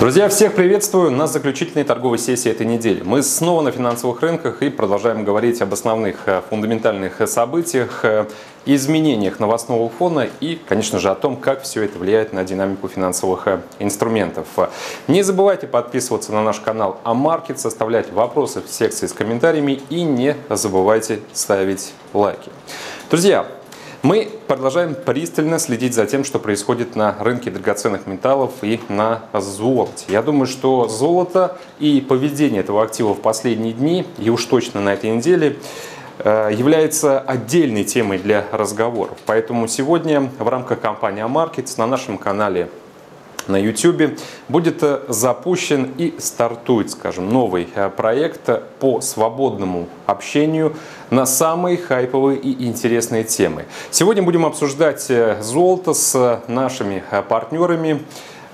Друзья, всех приветствую на заключительной торговой сессии этой недели. Мы снова на финансовых рынках и продолжаем говорить об основных э, фундаментальных событиях, э, изменениях новостного фона и, конечно же, о том, как все это влияет на динамику финансовых э, инструментов. Не забывайте подписываться на наш канал Амаркет, составлять вопросы в секции с комментариями и не забывайте ставить лайки. Друзья, мы продолжаем пристально следить за тем, что происходит на рынке драгоценных металлов и на золоте. Я думаю, что золото и поведение этого актива в последние дни, и уж точно на этой неделе, э, является отдельной темой для разговоров. Поэтому сегодня в рамках компании Markets на нашем канале на YouTube будет э, запущен и стартует, скажем, новый э, проект по свободному общению на самые хайповые и интересные темы. Сегодня будем обсуждать э, золото с нашими партнерами.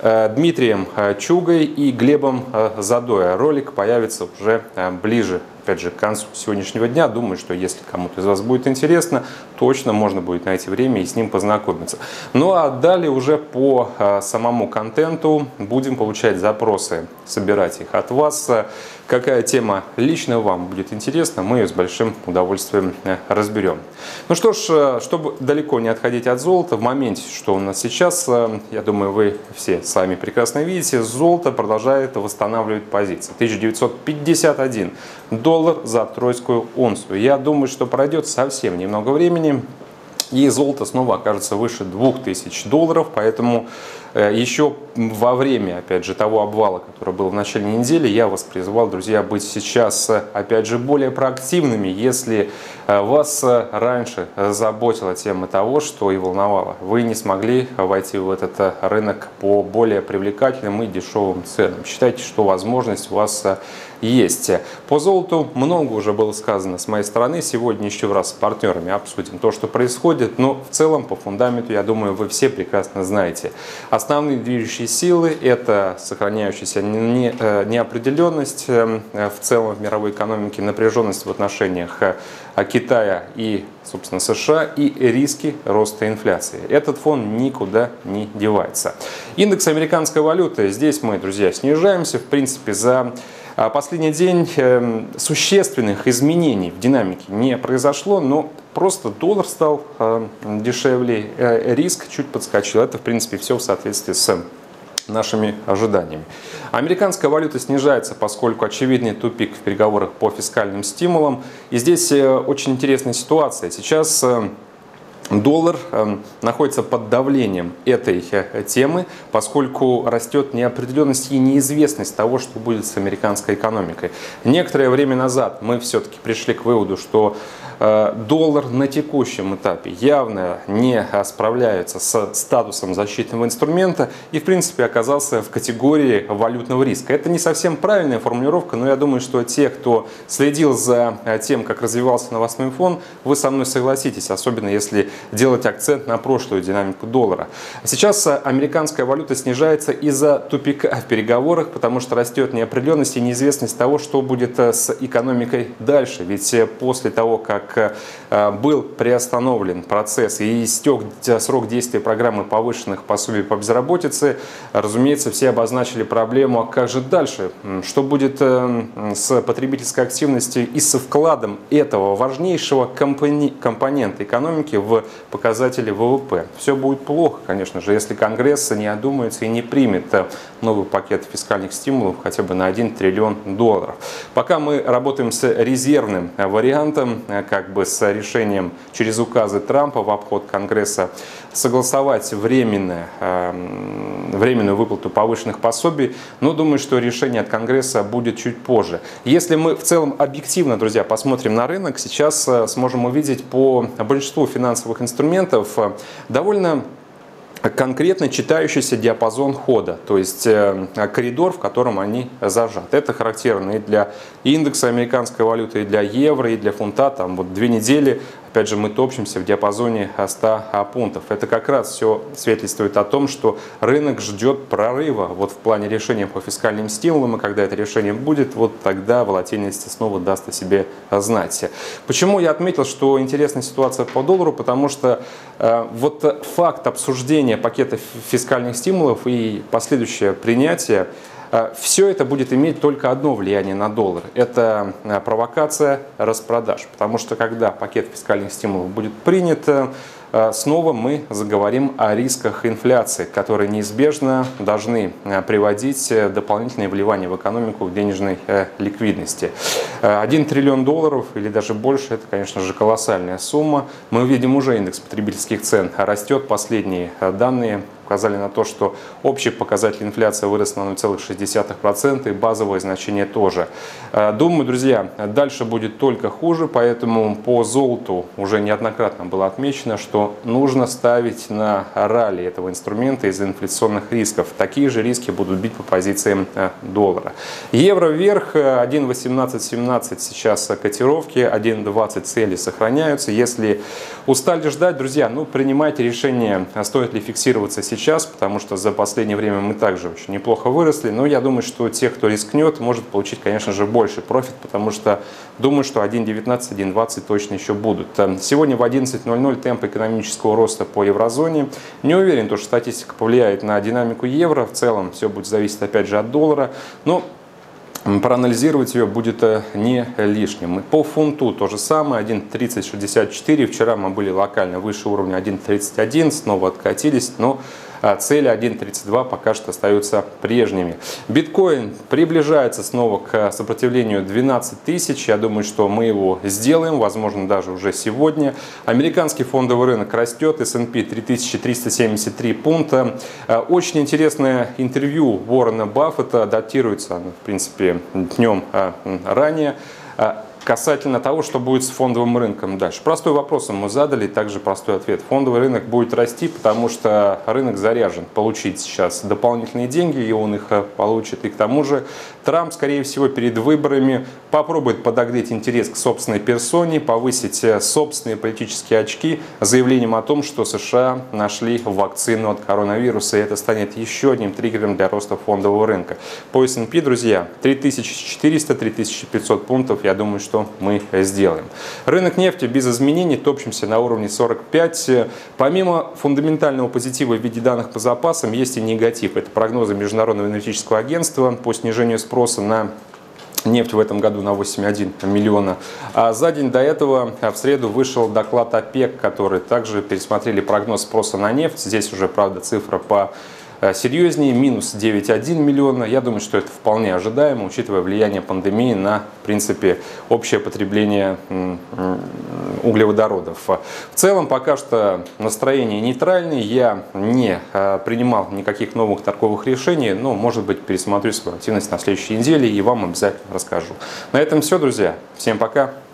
Дмитрием Чугой и Глебом Задоя. Ролик появится уже ближе опять же, к концу сегодняшнего дня. Думаю, что если кому-то из вас будет интересно, точно можно будет найти время и с ним познакомиться. Ну а далее уже по а, самому контенту будем получать запросы, собирать их от вас. Какая тема лично вам будет интересна, мы ее с большим удовольствием э, разберем. Ну что ж, э, чтобы далеко не отходить от золота, в моменте, что у нас сейчас, э, я думаю, вы все сами прекрасно видите, золото продолжает восстанавливать позиции. 1951 доллар за тройскую унцию. Я думаю, что пройдет совсем немного времени, и золото снова окажется выше 2000 долларов, поэтому Еще во время, опять же, того обвала, который был в начале недели, я вас призывал, друзья, быть сейчас, опять же, более проактивными, если э, вас раньше заботила тема того, что и волновало. Вы не смогли войти в этот рынок по более привлекательным и дешевым ценам. Считайте, что возможность у вас есть. По золоту много уже было сказано с моей стороны. Сегодня еще раз с партнерами обсудим то, что происходит. Но в целом по фундаменту, я думаю, вы все прекрасно знаете. Основные движущие силы – это сохраняющаяся э, неопределенность э, в целом в мировой экономике, напряженность в отношениях э, Китая и, собственно, США и риски роста инфляции. Этот фон никуда не девается. Индекс американской валюты. Здесь мы, друзья, снижаемся. В принципе, за последний день существенных изменений в динамике не произошло, но Просто доллар стал э, дешевле, э, риск чуть подскочил. Это, в принципе, все в соответствии с нашими ожиданиями. Американская валюта снижается, поскольку очевидный тупик в переговорах по фискальным стимулам. И здесь э, очень интересная ситуация. Сейчас Доллар эм, находится под давлением этой э, темы, поскольку растет неопределенность и неизвестность того, что будет с американской экономикой. Некоторое время назад мы все-таки пришли к выводу, что э, доллар на текущем этапе явно не справляется с статусом защитного инструмента и, в принципе, оказался в категории валютного риска. Это не совсем правильная формулировка, но я думаю, что те, кто следил за э, тем, как развивался новостной фон, вы со мной согласитесь, особенно если делать акцент на прошлую динамику доллара. Сейчас американская валюта снижается из-за тупика в переговорах, потому что растет неопределенность и неизвестность того, что будет э, с экономикой дальше. Ведь э, после того, как э, был приостановлен процесс и истек срок действия программы повышенных пособий по безработице, разумеется, все обозначили проблему, а как же дальше? Что будет с потребительской активностью и со вкладом этого важнейшего компонента экономики в показатели ВВП. Все будет плохо, конечно же, если Конгресс не одумается и не примет э, новый пакет фискальных стимулов хотя бы на 1 триллион долларов. Пока мы работаем с резервным э, вариантом, э, как бы с решением через указы Трампа в обход Конгресса согласовать временное, временную выплату повышенных пособий, но думаю, что решение от Конгресса будет чуть позже. Если мы в целом объективно, друзья, посмотрим на рынок, сейчас сможем увидеть по большинству финансовых инструментов э, довольно конкретно читающийся диапазон хода, то есть э, коридор, в котором они зажаты. Это характерно и для индекса американской валюты, и для евро, и для фунта. Там вот две недели Опять же, мы топчемся в диапазоне 100 пунктов. Это как раз все свидетельствует о том, что рынок ждет прорыва вот в плане решения по фискальным стимулам, и когда это решение будет, вот тогда волатильность снова даст о себе знать. Почему я отметил, что интересная ситуация по доллару? Потому что э, вот факт обсуждения пакета фискальных стимулов и последующее принятие Все это будет иметь только одно влияние на доллар. Это э, провокация распродаж. Потому что когда пакет фискальных стимулов будет принят, э, снова мы заговорим о рисках инфляции, которые неизбежно должны приводить дополнительные вливания в экономику в денежной ликвидности. 1 триллион долларов или даже больше, это, конечно же, колоссальная сумма. Мы видим уже индекс потребительских цен растет. Последние данные указали на то, что общий показатель инфляции вырос на 0,6%, и базовое значение тоже. Э, думаю, друзья, дальше будет только хуже, поэтому по золоту уже неоднократно было отмечено, что нужно ставить на ралли этого инструмента из-за инфляционных рисков. Такие же риски будут бить по позициям э, доллара. Евро вверх, 1.1817 э, сейчас котировки, 1.20 цели сохраняются. Если устали ждать, друзья, ну принимайте решение, стоит ли фиксироваться сейчас сейчас, потому что за последнее время мы также очень неплохо выросли. Но я думаю, что тех, кто рискнет, может получить, конечно же, больше профит, потому что думаю, что 1.19, 1.20 точно еще будут. Эм, сегодня в 11.00 темп экономического роста по еврозоне. Не уверен, что статистика повлияет на динамику евро. В целом все будет зависеть опять же от доллара. Но проанализировать ее будет э, не лишним. По фунту то же самое, 1.3064. Вчера мы были локально выше уровня 1.31, снова откатились, но цели 1.32 пока что остаются прежними. Биткоин приближается снова к сопротивлению 12 тысяч. Я думаю, что мы его сделаем, возможно, даже уже сегодня. Американский фондовый рынок растет, S&P 3373 пункта. А, очень интересное интервью Уоррена Баффета, датируется в принципе, днем а, ранее касательно того, что будет с фондовым рынком дальше. Простой вопрос мы задали, также простой ответ. Фондовый рынок будет расти, потому что рынок заряжен получить сейчас дополнительные деньги, и он их э, получит. И к тому же Трамп, скорее всего, перед выборами попробует подогреть интерес к собственной персоне, повысить э, собственные политические очки заявлением о том, что США нашли вакцину от коронавируса, и это станет еще одним триггером для роста фондового рынка. По S&P, друзья, 3400-3500 пунктов, я думаю, что что мы сделаем. Рынок нефти без изменений, топчемся на уровне 45. Помимо фундаментального позитива в виде данных по запасам, есть и негатив. Это прогнозы Международного энергетического агентства по снижению спроса на нефть в этом году на 8,1 миллиона. А за день до этого в среду вышел доклад ОПЕК, который также пересмотрели прогноз спроса на нефть. Здесь уже, правда, цифра по серьезнее, минус 9,1 миллиона. Я думаю, что это вполне ожидаемо, учитывая влияние пандемии на, в принципе, общее потребление углеводородов. В целом, пока что настроение нейтральное. Я не э, принимал никаких новых торговых решений, но, может быть, пересмотрю свою активность на следующей неделе и вам обязательно расскажу. На этом все, друзья. Всем пока.